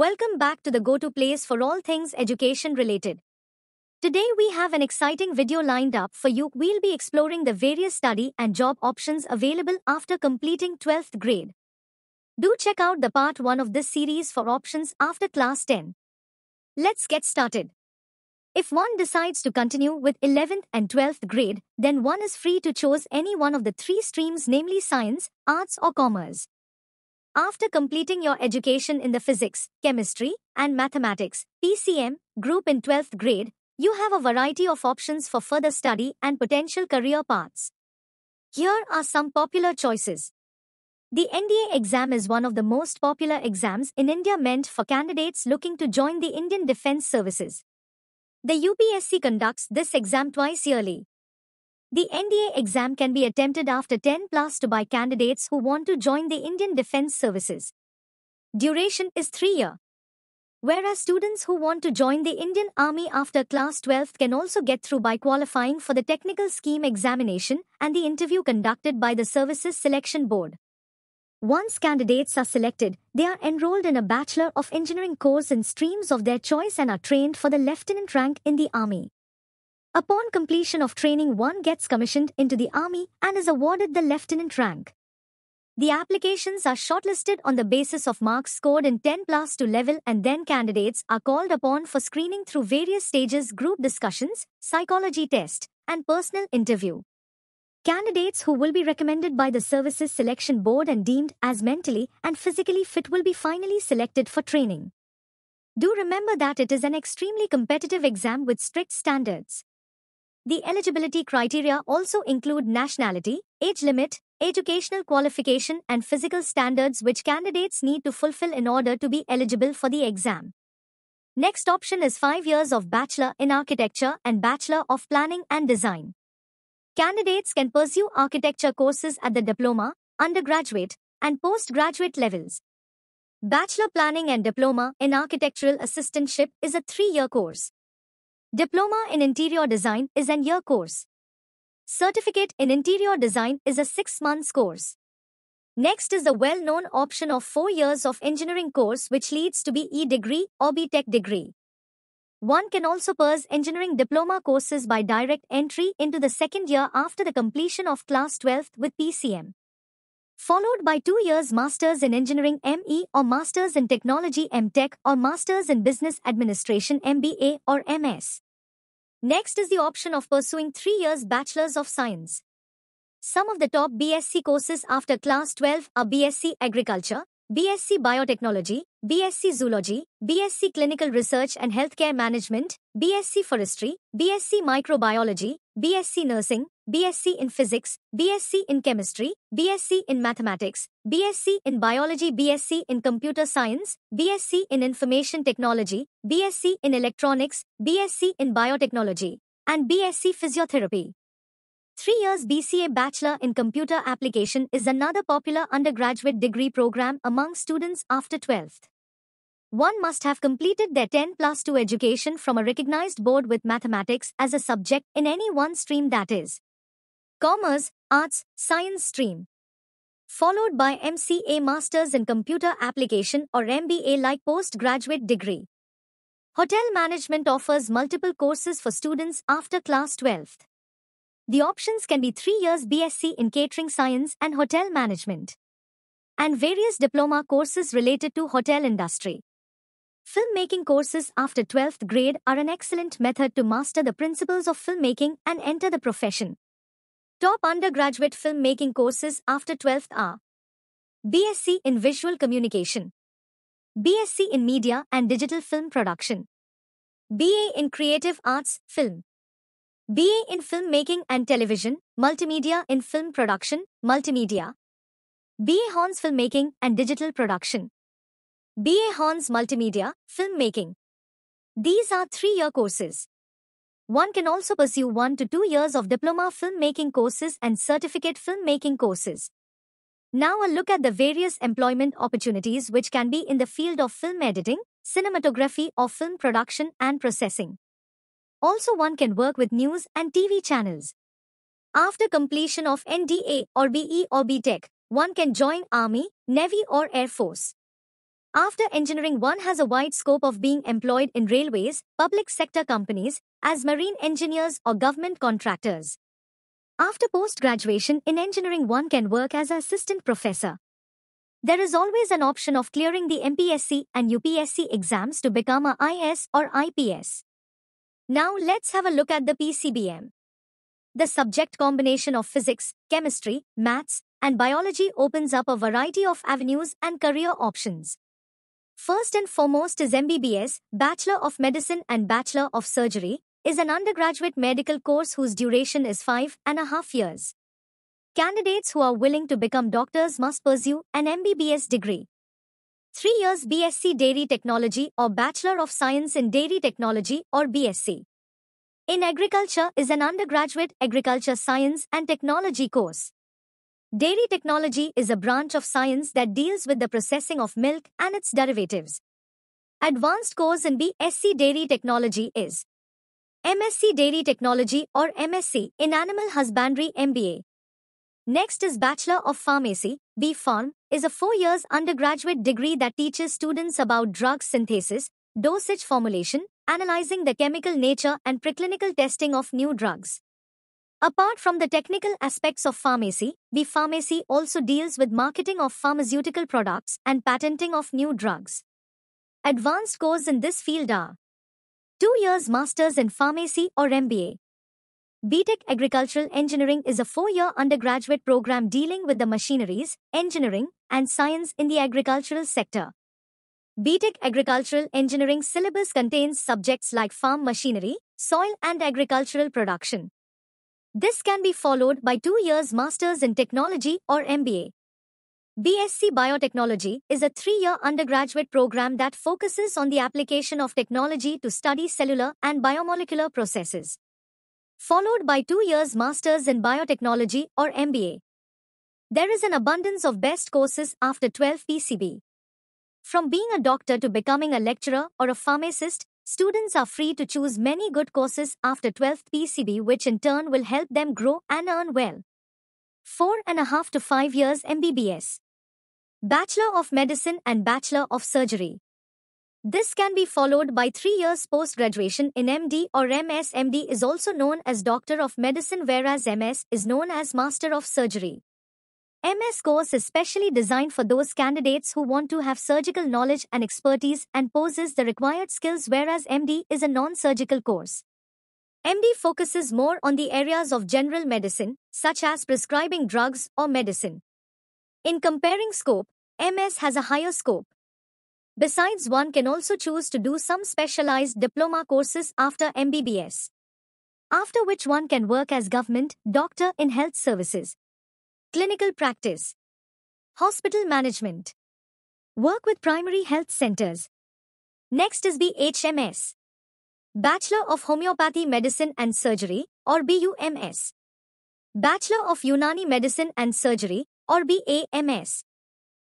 Welcome back to the go-to place for all things education related. Today we have an exciting video lined up for you. We'll be exploring the various study and job options available after completing 12th grade. Do check out the part 1 of this series for options after class 10. Let's get started. If one decides to continue with 11th and 12th grade, then one is free to choose any one of the three streams namely science, arts or commerce. After completing your education in the physics, chemistry, and mathematics PCM group in 12th grade, you have a variety of options for further study and potential career paths. Here are some popular choices. The NDA exam is one of the most popular exams in India meant for candidates looking to join the Indian Defence Services. The UPSC conducts this exam twice yearly. The NDA exam can be attempted after 10 plus 2 by candidates who want to join the Indian Defence Services. Duration is 3 year. Whereas students who want to join the Indian Army after class 12 can also get through by qualifying for the technical scheme examination and the interview conducted by the Services Selection Board. Once candidates are selected, they are enrolled in a Bachelor of Engineering course in streams of their choice and are trained for the lieutenant rank in the Army. Upon completion of training, one gets commissioned into the army and is awarded the lieutenant rank. The applications are shortlisted on the basis of marks scored in 10 plus 2 level and then candidates are called upon for screening through various stages group discussions, psychology test, and personal interview. Candidates who will be recommended by the Services Selection Board and deemed as mentally and physically fit will be finally selected for training. Do remember that it is an extremely competitive exam with strict standards. The eligibility criteria also include nationality, age limit, educational qualification and physical standards which candidates need to fulfill in order to be eligible for the exam. Next option is 5 years of Bachelor in Architecture and Bachelor of Planning and Design. Candidates can pursue architecture courses at the diploma, undergraduate, and postgraduate levels. Bachelor Planning and Diploma in Architectural Assistantship is a three-year course. Diploma in Interior Design is an year course. Certificate in Interior Design is a six months course. Next is the well-known option of four years of engineering course which leads to BE degree or BTech degree. One can also pursue engineering diploma courses by direct entry into the second year after the completion of class 12th with PCM. Followed by two years Masters in Engineering ME or Masters in Technology MTech or Masters in Business Administration MBA or MS. Next is the option of pursuing three years Bachelors of Science. Some of the top BSc courses after class 12 are BSc Agriculture, BSc Biotechnology, BSc Zoology, BSc Clinical Research and Healthcare Management, BSc Forestry, BSc Microbiology, BSc Nursing, BSc in Physics, BSc in Chemistry, BSc in Mathematics, BSc in Biology, BSc in Computer Science, BSc in Information Technology, BSc in Electronics, BSc in Biotechnology, and BSc Physiotherapy. Three years BCA Bachelor in Computer Application is another popular undergraduate degree program among students after 12th. One must have completed their 10 plus 2 education from a recognized board with mathematics as a subject in any one stream that is Commerce, Arts, Science stream. Followed by MCA Masters in Computer Application or MBA like postgraduate degree. Hotel Management offers multiple courses for students after class 12th. The options can be 3 years BSc in Catering Science and Hotel Management and various diploma courses related to hotel industry. Filmmaking courses after 12th grade are an excellent method to master the principles of filmmaking and enter the profession. Top undergraduate filmmaking courses after 12th are BSc in Visual Communication, BSc in Media and Digital Film Production, BA in Creative Arts Film, BA in Filmmaking and Television, Multimedia in Film Production, Multimedia. BA Hons Filmmaking and Digital Production. BA Hons Multimedia, Filmmaking. These are three-year courses. One can also pursue one to two years of diploma filmmaking courses and certificate filmmaking courses. Now a look at the various employment opportunities which can be in the field of film editing, cinematography or film production and processing. Also one can work with news and TV channels. After completion of NDA or BE or BTech, one can join Army, Navy or Air Force. After engineering, one has a wide scope of being employed in railways, public sector companies, as marine engineers or government contractors. After post graduation in engineering, one can work as an assistant professor. There is always an option of clearing the MPSC and UPSC exams to become a IS or IPS. Now let's have a look at the PCBM. The subject combination of physics, chemistry, maths, and biology opens up a variety of avenues and career options. First and foremost is MBBS, Bachelor of Medicine and Bachelor of Surgery, is an undergraduate medical course whose duration is five and a half years. Candidates who are willing to become doctors must pursue an MBBS degree. Three years BSc Dairy Technology or Bachelor of Science in Dairy Technology or BSc. In Agriculture is an undergraduate agriculture science and technology course. Dairy technology is a branch of science that deals with the processing of milk and its derivatives. Advanced course in BSc Dairy Technology is MSc Dairy Technology or MSc in Animal Husbandry MBA. Next is Bachelor of Pharmacy, B Pharm, is a four years undergraduate degree that teaches students about drug synthesis, dosage formulation, analyzing the chemical nature and preclinical testing of new drugs. Apart from the technical aspects of pharmacy, B Pharmacy also deals with marketing of pharmaceutical products and patenting of new drugs. Advanced course in this field are 2 years Masters in Pharmacy or MBA. BTech Agricultural Engineering is a four-year undergraduate program dealing with the machineries, engineering, and science in the agricultural sector. BTech Agricultural Engineering syllabus contains subjects like farm machinery, soil and agricultural production. This can be followed by two years Masters in Technology or MBA. BSc Biotechnology is a three-year undergraduate program that focuses on the application of technology to study cellular and biomolecular processes. Followed by two years Masters in Biotechnology or MBA. There is an abundance of best courses after 12 PCB. From being a doctor to becoming a lecturer or a pharmacist, Students are free to choose many good courses after 12th PCB which in turn will help them grow and earn well. 4 and a half to 5 years MBBS. Bachelor of Medicine and Bachelor of Surgery. This can be followed by 3 years post-graduation in MD or MS. MD is also known as Doctor of Medicine whereas MS is known as Master of Surgery. MS course is specially designed for those candidates who want to have surgical knowledge and expertise and poses the required skills whereas MD is a non-surgical course. MD focuses more on the areas of general medicine, such as prescribing drugs or medicine. In comparing scope, MS has a higher scope. Besides, one can also choose to do some specialized diploma courses after MBBS. After which one can work as government doctor in health services. Clinical practice. Hospital management. Work with primary health centers. Next is BHMS. Bachelor of Homeopathy Medicine and Surgery, or BUMS. Bachelor of Unani Medicine and Surgery, or BAMS.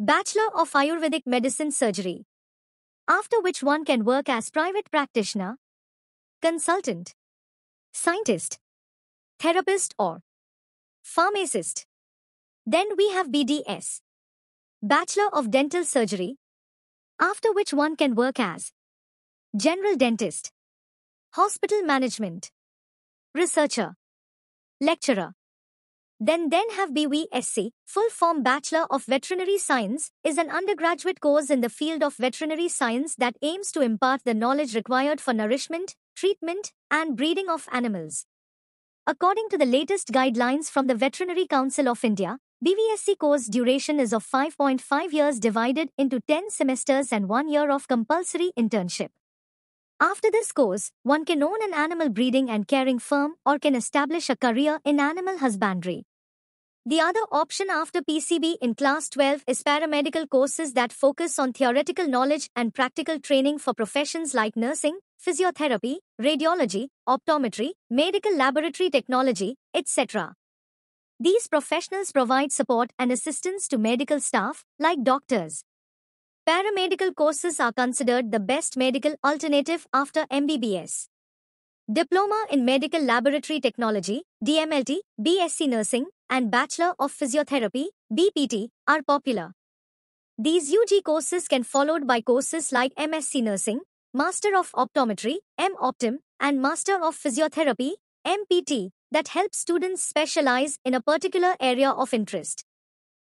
Bachelor of Ayurvedic Medicine Surgery. After which one can work as private practitioner, consultant, scientist, therapist or pharmacist. Then we have BDS. Bachelor of Dental Surgery. After which one can work as General Dentist. Hospital Management. Researcher. Lecturer. Then then have BVSC, full form Bachelor of Veterinary Science, is an undergraduate course in the field of veterinary science that aims to impart the knowledge required for nourishment, treatment, and breeding of animals. According to the latest guidelines from the Veterinary Council of India, BVSC course duration is of 5.5 years divided into 10 semesters and 1 year of compulsory internship. After this course, one can own an animal breeding and caring firm or can establish a career in animal husbandry. The other option after PCB in class 12 is paramedical courses that focus on theoretical knowledge and practical training for professions like nursing, physiotherapy, radiology, optometry, medical laboratory technology, etc. These professionals provide support and assistance to medical staff, like doctors. Paramedical courses are considered the best medical alternative after MBBS. Diploma in Medical Laboratory Technology, DMLT, BSc Nursing, and Bachelor of Physiotherapy, BPT, are popular. These UG courses can followed by courses like MSc Nursing, Master of Optometry, M-Optom, and Master of Physiotherapy, MPT, that help students specialize in a particular area of interest.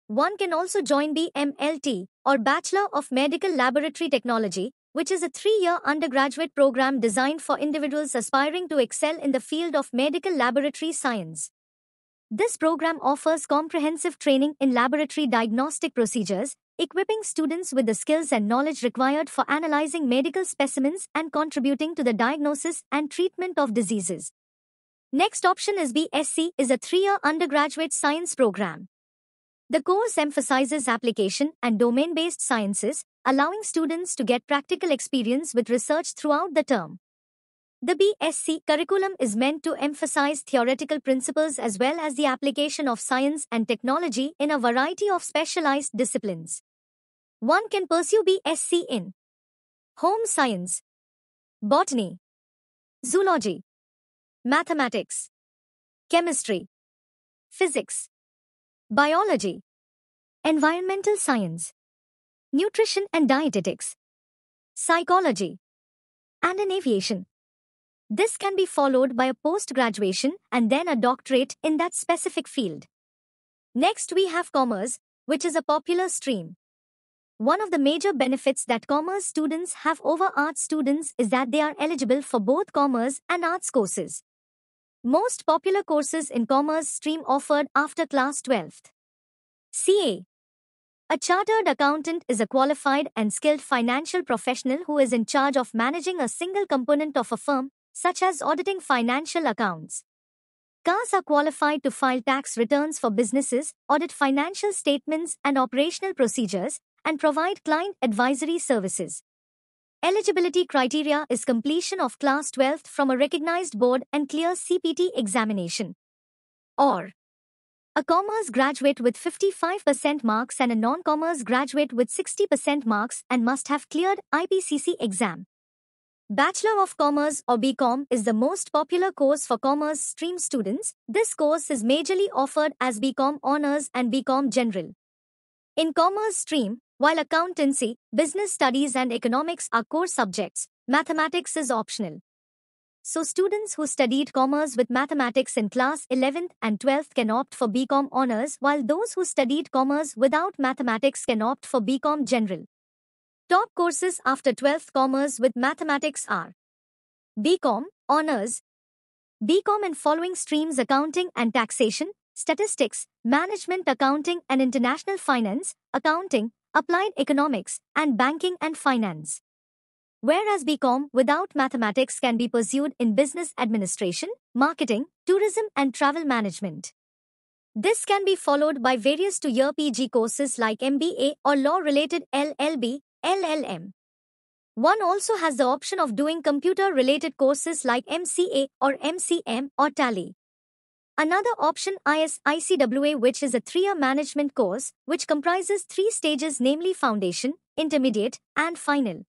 One can also join BMLT, or Bachelor of Medical Laboratory Technology, which is a three-year undergraduate program designed for individuals aspiring to excel in the field of medical laboratory science. This program offers comprehensive training in laboratory diagnostic procedures, equipping students with the skills and knowledge required for analyzing medical specimens and contributing to the diagnosis and treatment of diseases. Next option is BSc is a three-year undergraduate science program. The course emphasizes application and domain-based sciences, allowing students to get practical experience with research throughout the term. The BSc curriculum is meant to emphasize theoretical principles as well as the application of science and technology in a variety of specialized disciplines. One can pursue BSc in Home Science, Botany, Zoology, Mathematics, Chemistry, Physics, biology, environmental science, nutrition and dietetics, psychology, and in aviation. This can be followed by a post-graduation and then a doctorate in that specific field. Next we have commerce, which is a popular stream. One of the major benefits that commerce students have over arts students is that they are eligible for both commerce and arts courses. Most popular courses in commerce stream offered after class 12th. CA. A chartered accountant is a qualified and skilled financial professional who is in charge of managing a single component of a firm, such as auditing financial accounts. CAs are qualified to file tax returns for businesses, audit financial statements and operational procedures, and provide client advisory services. Eligibility criteria is completion of class 12th from a recognized board and clear CPT examination. Or a commerce graduate with 55% marks and a non-commerce graduate with 60% marks and must have cleared IPCC exam. Bachelor of Commerce or BCom is the most popular course for commerce stream students. This course is majorly offered as BCom Honors and BCom General. In commerce stream, while accountancy, business studies and economics are core subjects, mathematics is optional. So students who studied commerce with mathematics in class 11th and 12th can opt for BCom honors while those who studied commerce without mathematics can opt for BCom general. Top courses after 12th commerce with mathematics are BCom honors BCom and following streams accounting and taxation, statistics, management accounting and international finance, accounting, applied economics, and banking and finance. Whereas BCom without mathematics can be pursued in business administration, marketing, tourism, and travel management. This can be followed by various two year PG courses like MBA or law related LLB, LLM. One also has the option of doing computer related courses like MCA or MCM or Tally. Another option is ICWA which is a three-year management course which comprises three stages namely Foundation, Intermediate, and Final.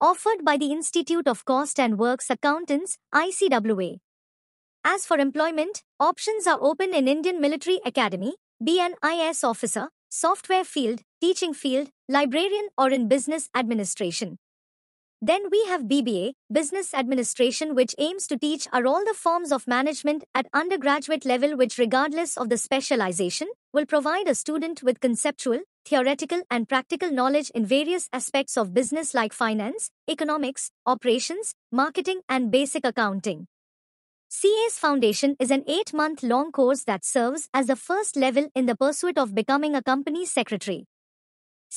Offered by the Institute of Cost and Works Accountants, ICWA. As for employment, options are open in Indian Military Academy, BNIS officer, software field, teaching field, librarian or in business administration. Then we have BBA, Business Administration, which aims to teach are all the forms of management at undergraduate level, which, regardless of the specialization, will provide a student with conceptual, theoretical, and practical knowledge in various aspects of business like finance, economics, operations, marketing, and basic accounting. CA's Foundation is an eight month long course that serves as the first level in the pursuit of becoming a company secretary.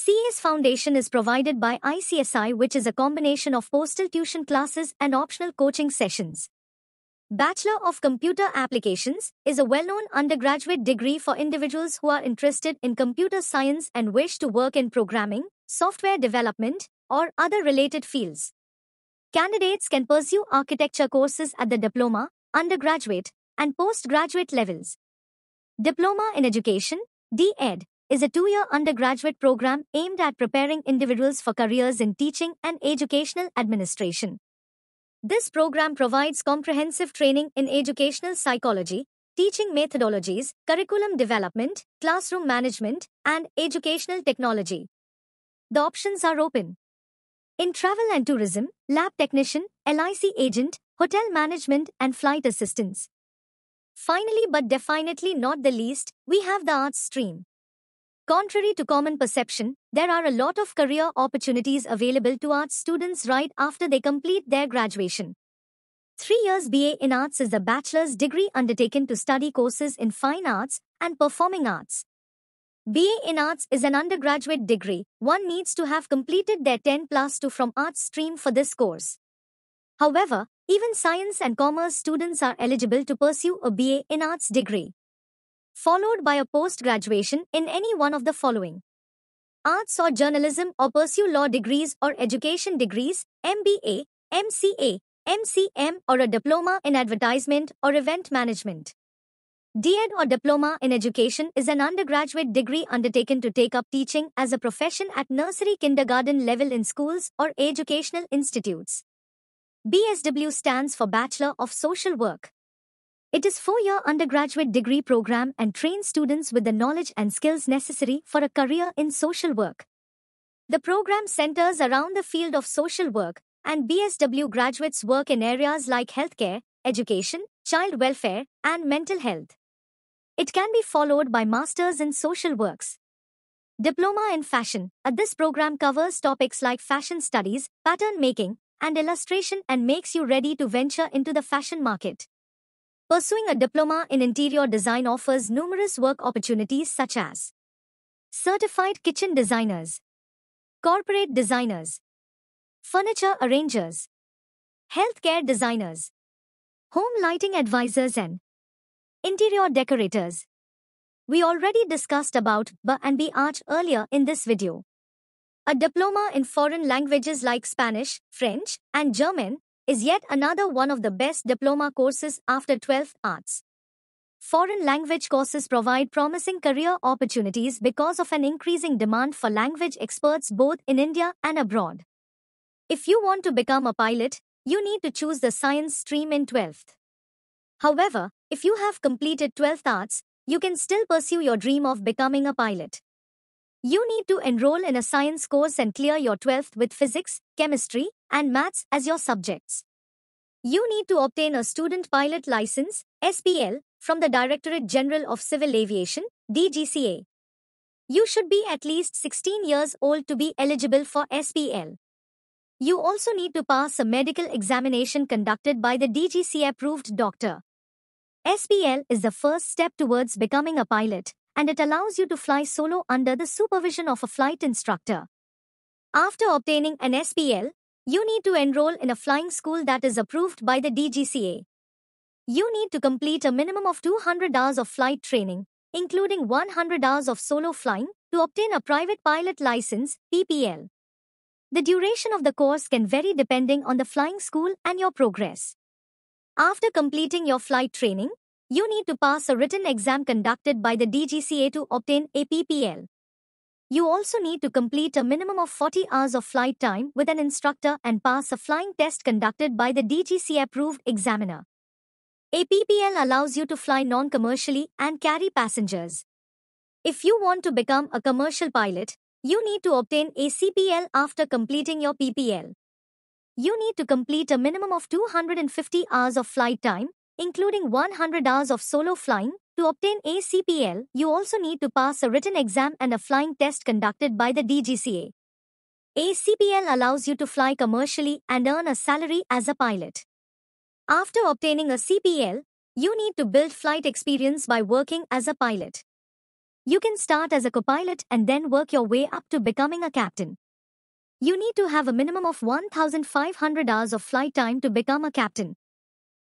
CA's foundation is provided by ICSI which is a combination of postal tuition classes and optional coaching sessions. Bachelor of Computer Applications is a well-known undergraduate degree for individuals who are interested in computer science and wish to work in programming, software development, or other related fields. Candidates can pursue architecture courses at the diploma, undergraduate, and postgraduate levels. Diploma in Education, DEd, is a two year undergraduate program aimed at preparing individuals for careers in teaching and educational administration. This program provides comprehensive training in educational psychology, teaching methodologies, curriculum development, classroom management, and educational technology. the options are open. In travel and tourism, lab technician, LIC agent, hotel management, and flight assistants. Finally, but definitely not the least, we have the arts stream. Contrary to common perception, there are a lot of career opportunities available to arts students right after they complete their graduation. Three years BA in Arts is the bachelor's degree undertaken to study courses in fine arts and performing arts. BA in Arts is an undergraduate degree. One needs to have completed their 10 plus 2 from arts stream for this course. However, even science and commerce students are eligible to pursue a BA in Arts degree, followed by a post-graduation in any one of the following. Arts or journalism or pursue law degrees or education degrees, MBA, MCA, MCM or a diploma in advertisement or event management. DED or Diploma in Education is an undergraduate degree undertaken to take up teaching as a profession at nursery kindergarten level in schools or educational institutes. BSW stands for Bachelor of Social Work. It is four-year undergraduate degree program and trains students with the knowledge and skills necessary for a career in social work. The program centers around the field of social work, and BSW graduates work in areas like healthcare, education, child welfare, and mental health. It can be followed by Masters in Social Works. Diploma in Fashion. Uh, this program covers topics like fashion studies, pattern making, and illustration and makes you ready to venture into the fashion market. Pursuing a diploma in interior design offers numerous work opportunities such as certified kitchen designers, corporate designers, furniture arrangers, healthcare designers, home lighting advisors, and interior decorators. We already discussed about B and B Art earlier in this video. A diploma in foreign languages like Spanish, French, and German is yet another one of the best diploma courses after 12th arts. Foreign language courses provide promising career opportunities because of an increasing demand for language experts both in India and abroad. If you want to become a pilot, you need to choose the science stream in 12th. However, if you have completed 12th arts, you can still pursue your dream of becoming a pilot. You need to enroll in a science course and clear your 12th with physics, chemistry, and maths as your subjects. You need to obtain a student pilot license, SPL, from the Directorate General of Civil Aviation, DGCA. You should be at least 16 years old to be eligible for SPL. You also need to pass a medical examination conducted by the DGCA approved doctor. SPL is the first step towards becoming a pilot, and it allows you to fly solo under the supervision of a flight instructor. After obtaining an SPL, you need to enroll in a flying school that is approved by the DGCA. You need to complete a minimum of 200 hours of flight training, including 100 hours of solo flying, to obtain a private pilot license, PPL. The duration of the course can vary depending on the flying school and your progress. After completing your flight training, you need to pass a written exam conducted by the DGCA to obtain a PPL. You also need to complete a minimum of 40 hours of flight time with an instructor and pass a flying test conducted by the DGCA approved examiner. A PPL allows you to fly non commercially and carry passengers. If you want to become a commercial pilot, you need to obtain a CPL after completing your PPL. You need to complete a minimum of 250 hours of flight time including 100 hours of solo flying. To obtain ACPL, you also need to pass a written exam and a flying test conducted by the DGCA. ACPL allows you to fly commercially and earn a salary as a pilot. After obtaining a CPL, you need to build flight experience by working as a pilot. You can start as a copilot and then work your way up to becoming a captain. You need to have a minimum of 1,500 hours of flight time to become a captain.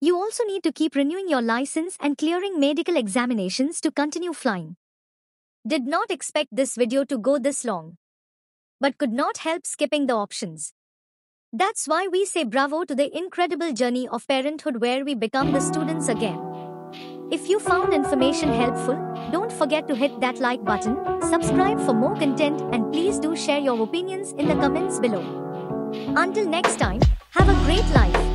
You also need to keep renewing your license and clearing medical examinations to continue flying. Did not expect this video to go this long. But could not help skipping the options. That's why we say bravo to the incredible journey of parenthood where we become the students again. If you found information helpful, don't forget to hit that like button, subscribe for more content and please do share your opinions in the comments below. Until next time, have a great life.